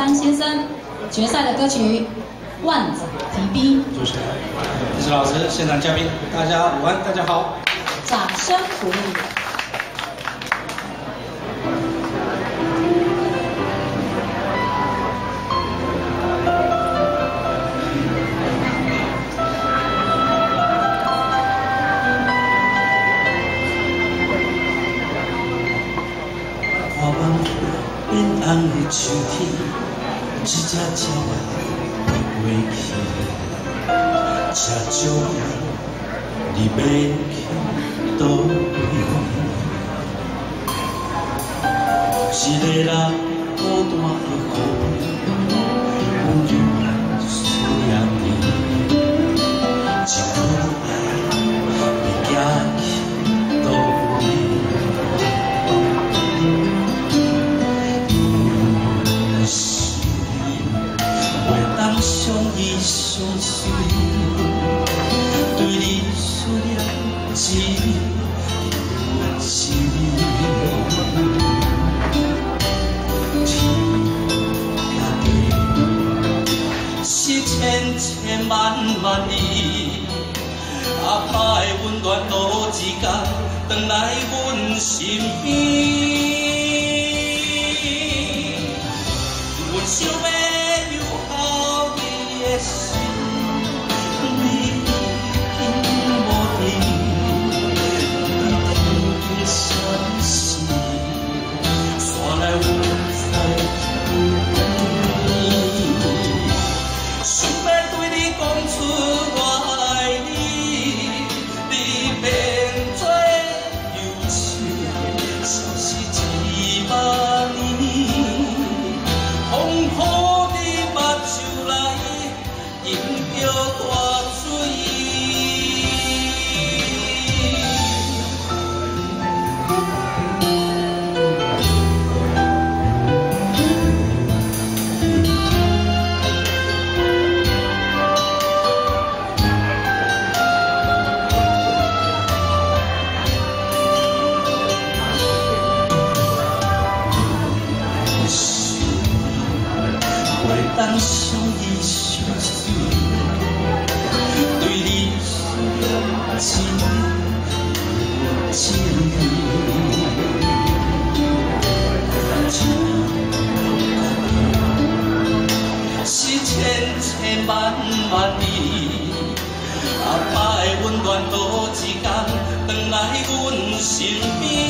三先生决赛的歌曲《万载提逼》。主持人、主持老师、现场嘉宾，大家午安，大家好。掌声鼓励。变红的秋天，一只鸟飞过去，吃少爷，你免去倒位？一个人孤单的雨，温柔相依相随，对你思念只有一天地是千千万万里，阿爸的温暖多一天，回来阮身边。阮想要。千千万万里，阿爸的温暖多一天，回来阮身边。